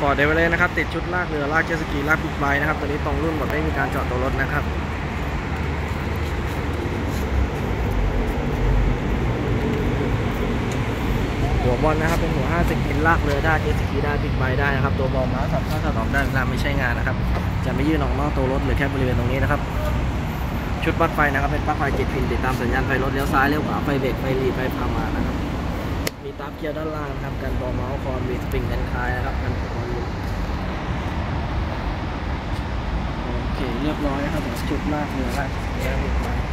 ฟอร์ดเดวิลนะครับ ติดชุดลากเรือ ลากเจสกี ลากบิ๊กไบค์นะครับ ตัวนี้ตรงรุ่นหมดไม่มีการเจาะตัวรถนะครับหัวบอลนะครับ เป็นหัว50มิลลากเรือได้เจสกีได้บิ๊กไบค์ได้นะครับ ตัวบอลม้าสับข้าสับออกได้เวลาไม่ใช่งานนะครับ จะไม่ยื่นออกนอกตัวรถหรือแค่บริเวณตรงนี้นะครับชุดปลั๊กไฟนะครับเป็นปลั๊กไฟจิตพินติดตามสัญญาณไฟรถเลี้ยวซ้ายเลี้ยวขวาไฟเบรกไฟหลีไฟพามานะครับมีตาร์ฟเกียร์ด้านล่างนะครับกันบอลเมาส์คอนมีสปริงกันคลายนะครับกันคอนโอ เรียบร้อยครับผมจุดลากเรือลากเรือลาก